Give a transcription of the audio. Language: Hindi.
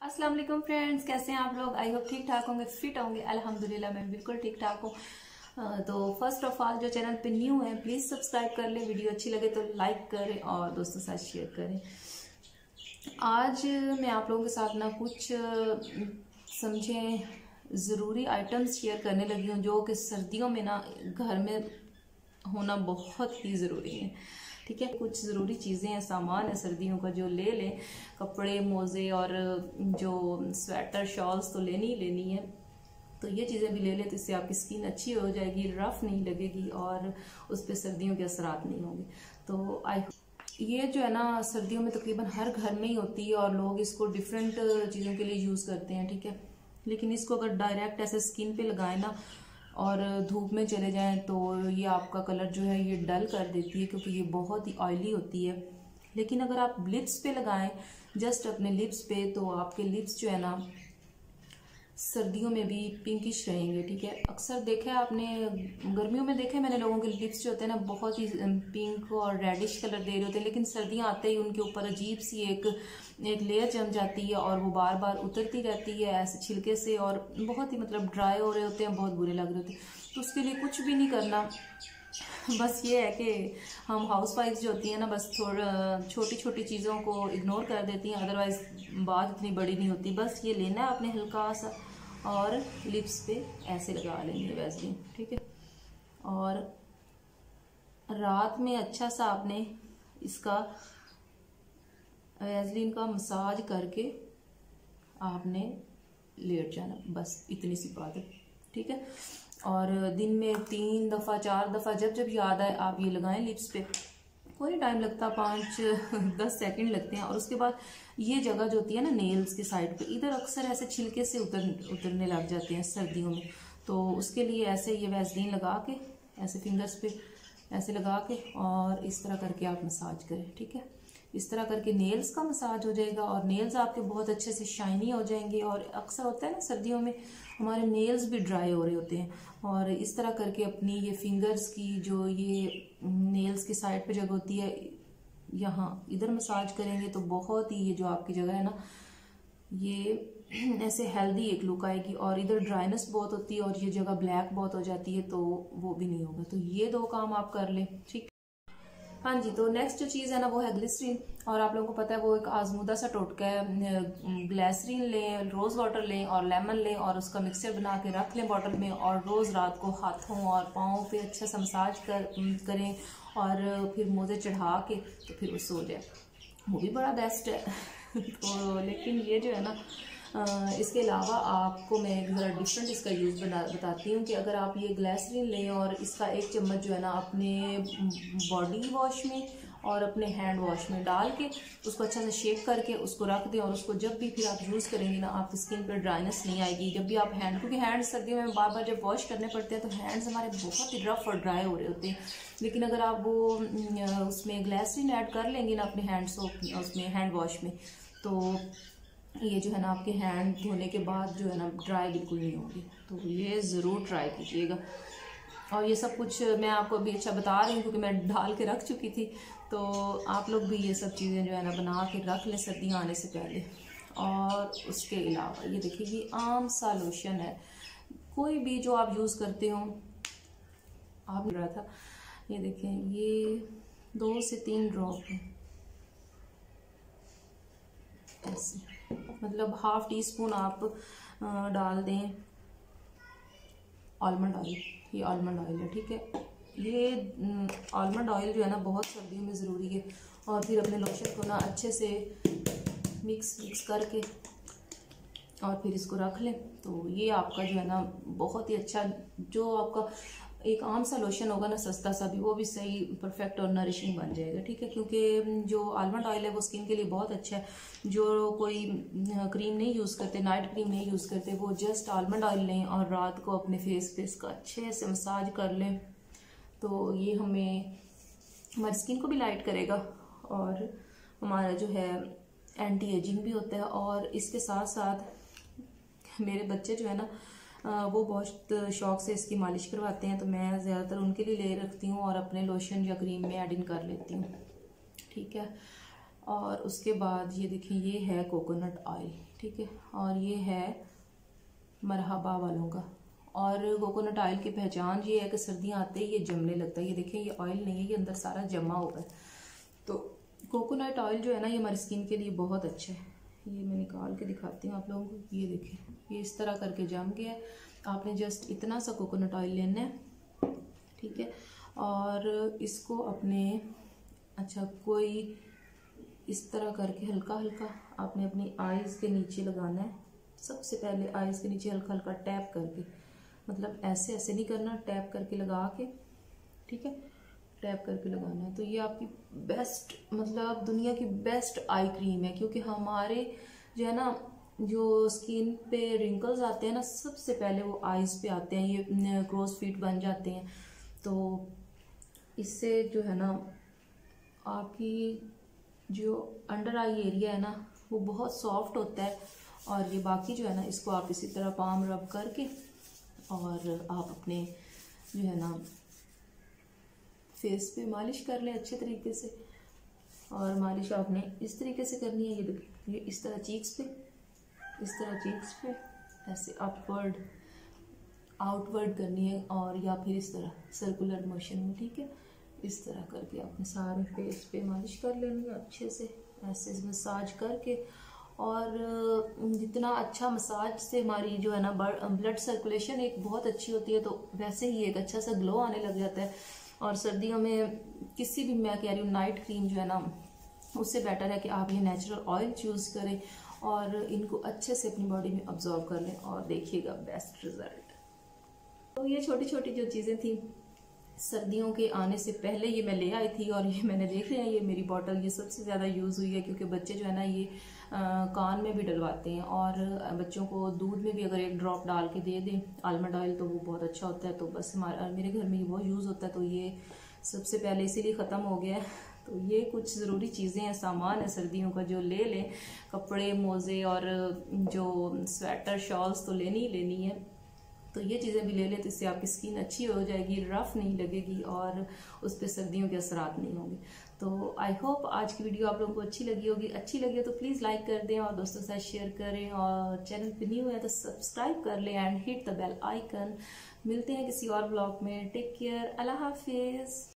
अस्सलाम वालेकुम फ्रेंड्स, कैसे हैं आप लोग? आई होप ठीक ठाक होंगे, फिट होंगे। अल्हम्दुलिल्लाह, मैं बिल्कुल ठीक ठाक हूँ। तो फ़र्स्ट ऑफ़ ऑल जो चैनल पे न्यू है प्लीज़ सब्सक्राइब कर लें। वीडियो अच्छी लगे तो लाइक करें और दोस्तों के साथ शेयर करें। आज मैं आप लोगों के साथ ना कुछ समझें, ज़रूरी आइटम्स शेयर करने लगी हूँ, जो कि सर्दियों में ना घर में होना बहुत ही ज़रूरी है। ठीक है? कुछ ज़रूरी चीज़ें हैं, सामान है, सर्दियों का जो ले लें, कपड़े, मोज़े और, जो स्वेटर शॉल्स तो लेनी ही लेनी है। तो ये चीज़ें भी ले लें तो इससे आपकी स्किन अच्छी हो जाएगी रफ़ नहीं लगेगी और उस पर सर्दियों के असरात नहीं होंगे। तो आई ये जो है ना, सर्दियों में तकरीबन हर घर में ही होती है और लोग इसको डिफरेंट चीज़ों के लिए यूज़ करते हैं, ठीक है? लेकिन इसको अगर डायरेक्ट ऐसे स्किन पे लगाए ना और धूप में चले जाएँ तो ये आपका कलर जो है ये डल कर देती है क्योंकि ये बहुत ही ऑयली होती है। लेकिन अगर आप लिप्स पे लगाएँ जस्ट अपने लिप्स पे तो आपके लिप्स जो है ना सर्दियों में भी पिंकिश रहेंगे, ठीक है? अक्सर देखा है आपने, गर्मियों में देखे मैंने लोगों के लिप्स जो होते हैं ना, बहुत ही पिंक और रेडिश कलर दे रहे होते हैं, लेकिन सर्दियाँ आते ही उनके ऊपर अजीब सी एक एक लेयर जम जाती है और वो बार बार उतरती रहती है ऐसे छिलके से और बहुत ही मतलब ड्राई हो रहे होते हैं, बहुत बुरे लग रहे होते हैं। तो उसके लिए कुछ भी नहीं करना। बस ये है कि हम हाउस वाइफ जो होती हैं ना, बस थोड़ा छोटी छोटी चीज़ों को इग्नोर कर देती हैं अदरवाइज़ बात इतनी बड़ी नहीं होती। बस ये लेना है आपने हल्का सा और लिप्स पे ऐसे लगा लेंगे वैसलीन, ठीक है? और रात में अच्छा सा आपने इसका वैसलीन का मसाज करके आपने लेट जाना, बस इतनी सी बात है, ठीक है? और दिन में तीन दफ़ा, चार दफ़ा, जब जब याद आए, आप ये लगाएँ लिप्स पे कोई टाइम लगता, पाँच, दस सेकंड लगते हैं और उसके बाद ये जगह जो होती है ना नेल्स की साइड पे, इधर अक्सर ऐसे छिलके से उतर, उतरने लग जाते हैं सर्दियों में। तो उसके लिए ऐसे ये वैसलीन लगा के, ऐसे फिंगर्स पे ऐसे लगा के और इस तरह करके आप मसाज करें, ठीक है? इस तरह करके नेल्स का मसाज हो जाएगा और नेल्स आपके बहुत अच्छे से शाइनी हो जाएँगे और अक्सर होता है ना सर्दियों में हमारे नेल्स भी ड्राई हो रहे होते हैं। और इस तरह करके अपनी ये फिंगर्स की जो ये नेल्स की साइड पे जगह होती है, यहाँ इधर मसाज करेंगे तो बहुत ही ये जो आपकी जगह है ना, ये ऐसे हेल्दी एक लुक आएगी। और इधर ड्राइनेस बहुत होती है और ये जगह ब्लैक बहुत हो जाती है तो वो भी नहीं होगा। तो ये दो काम आप कर लें, ठीक? हाँ जी तो नेक्स्ट जो चीज़ है ना, वो है ग्लिसरीन और आप लोगों को पता है वो एक आजमुदा सा टोटका है ग्लिसरीन लें रोज़ वाटर लें और लेमन लें और उसका मिक्सचर बना के रख लें बॉटल में और रोज़ रात को हाथों और पाँव पे अच्छा सा मसाज कर करें और फिर मोजे चढ़ा के तो फिर वो सो जाए। वो भी बड़ा बेस्ट है। तो लेकिन ये जो है ना इसके अलावा आपको मैं एक ज़रा डिफरेंट इसका यूज़ बना, बताती हूँ कि अगर आप ये ग्लैसरीन लें और इसका एक चम्मच जो है ना अपने बॉडी वॉश में और अपने हैंड वॉश में डाल के उसको अच्छा से शेक करके उसको रख दें और उसको जब भी फिर आप यूज़ करेंगे ना आपकी स्किन पर ड्राइनेस नहीं आएगी। जब भी आप हैंड क्योंकि हैंड सर्दियों में बार बार जब वॉश करने पड़ते हैं तो हैंड्स हमारे बहुत ही रफ और ड्राई हो रहे होते हैं। लेकिन अगर आप वो उसमें ग्लैसरीन ऐड कर लेंगे ना अपने हैंड्स उसमें हैंड वॉश में तो ये जो है ना आपके हैंड धोने के बाद जो है ना ड्राई बिल्कुल नहीं होगी। तो ये ज़रूर ट्राई कीजिएगा। और ये सब कुछ मैं आपको अभी अच्छा बता रही हूँ, क्योंकि मैं ढाल के रख चुकी थी। तो आप लोग भी ये सब चीज़ें जो है ना बना के रख लें सर्दियाँ आने से पहले। और उसके अलावा ये देखिए, ये आम सा लोशन है। कोई भी जो आप यूज़ करते हो, आप रहा था। ये देखें ये दो से तीन ड्रॉप है। ऐसे मतलब हाफ़ टी स्पून आप डाल दें। आलमंड ऑयल ये आलमंड ऑयल है, ठीक है? ये आलमंड ऑयल जो है ना, बहुत सर्दियों में ज़रूरी है। और फिर अपने लोशन को ना अच्छे से मिक्स मिक्स करके और फिर इसको रख लें। तो ये आपका जो है ना, बहुत ही अच्छा जो आपका एक आम सा लोशन होगा ना सस्ता सा भी, वो भी सही परफेक्ट और नरिशिंग बन जाएगा, ठीक है? क्योंकि जो आलमंड ऑयल है, वो स्किन के लिए बहुत अच्छा है। जो कोई क्रीम नहीं यूज़ करते नाइट क्रीम नहीं यूज़ करते, वो जस्ट आलमंड ऑयल लें और रात को अपने फेस पे इसका अच्छे से मसाज कर लें तो ये हमें, हमारी स्किन को भी लाइट करेगा और हमारा जो है एंटी एजिंग भी होता है और इसके साथ साथ मेरे बच्चे जो है ना वो बहुत शौक से इसकी मालिश करवाते हैं तो मैं ज़्यादातर उनके लिए ले रखती हूँ और अपने लोशन या क्रीम में एड इन कर लेती हूँ। ठीक है? और उसके बाद ये देखें ये है कोकोनट ऑयल ठीक है? और ये है मरहबा वालों का। और कोकोनट ऑयल की पहचान ये है कि सर्दियाँ आते ही ये जमने लगता है। ये देखें ये ऑयल नहीं है, ये अंदर सारा जमा हुआ है तो कोकोनट ऑयल जो है ना, ये हमारी स्किन के लिए बहुत अच्छा है। ये मैं निकाल के दिखाती हूँ आप लोगों को। ये देखें ये इस तरह करके जम गया है। आपने जस्ट इतना सा कोकोनट ऑयल लेना है, ठीक है? और इसको अपने अच्छा कोई इस तरह करके हल्का हल्का आपने अपनी आईज़ के नीचे लगाना है। सबसे पहले आईज़ के नीचे हल्का हल्का टैप करके मतलब ऐसे ऐसे नहीं करना टैप करके लगा के, ठीक है? टैप करके लगाना है तो ये आपकी बेस्ट मतलब दुनिया की बेस्ट आई क्रीम है, क्योंकि हमारे जो है ना, जो स्किन पे रिंकल्स आते हैं ना, सबसे पहले वो आईज पे आते हैं, ये क्रोस फीट बन जाते हैं। तो इससे जो है ना, आपकी जो अंडर आई एरिया है ना, वो बहुत सॉफ्ट होता है, और ये बाकी जो है ना, इसको आप इसी तरह पाम रब करके और आप अपने जो है ना फेस पे मालिश कर लें अच्छे तरीके से। और मालिश आपने इस तरीके से करनी है, ये ये इस तरह चीक्स पे, इस तरह चीक्स पे, ऐसे अपवर्ड आउटवर्ड करनी है और या फिर इस तरह सर्कुलर मोशन में, ठीक है? इस तरह करके आपने सारे फेस पे मालिश कर लेनी है अच्छे से, ऐसे मसाज करके। और जितना अच्छा मसाज से हमारी जो है ना ब्लड सर्कुलेशन एक बहुत अच्छी होती है तो वैसे ही एक अच्छा सा ग्लो आने लग जाता है। और सर्दियों में किसी भी मैं कह रही हूँ नाइट क्रीम जो है ना, उससे बेटर है कि आप ये नेचुरल ऑयल चूज़ करें और इनको अच्छे से अपनी बॉडी में ऑब्जॉर्व कर लें और देखिएगा बेस्ट रिज़ल्ट तो ये छोटी छोटी जो चीज़ें थी सर्दियों के आने से पहले ये मैं ले आई थी और ये मैंने देख लिया ये मेरी बॉटल ये सबसे ज़्यादा यूज़ हुई है क्योंकि बच्चे जो है ना ये आ, कान में भी डलवाते हैं और बच्चों को दूध में भी अगर एक ड्रॉप डाल के दे दें आलमंड ऑयल तो वो बहुत अच्छा होता है तो बस हमारा मेरे घर में ये बहुत यूज़ होता है तो ये सबसे पहले इसीलिए ख़त्म हो गया है। तो ये कुछ ज़रूरी चीज़ें हैं सामान है सर्दियों का जो ले लें कपड़े मोज़े और जो स्वेटर शॉल्स तो लेनी ही लेनी है। तो ये चीज़ें भी ले लें तो इससे आपकी स्किन अच्छी हो जाएगी रफ नहीं लगेगी और उस पर सर्दियों के असरात नहीं होंगे। तो आई होप आज की वीडियो आप लोगों को अच्छी लगी होगी। अच्छी लगी हो तो प्लीज़ लाइक कर दें और दोस्तों के साथ शेयर करें और चैनल पर न्यू है तो सब्सक्राइब कर लें and hit the bell icon मिलते हैं किसी और ब्लॉग में। टेक केयर अल्लाह हाफिज़।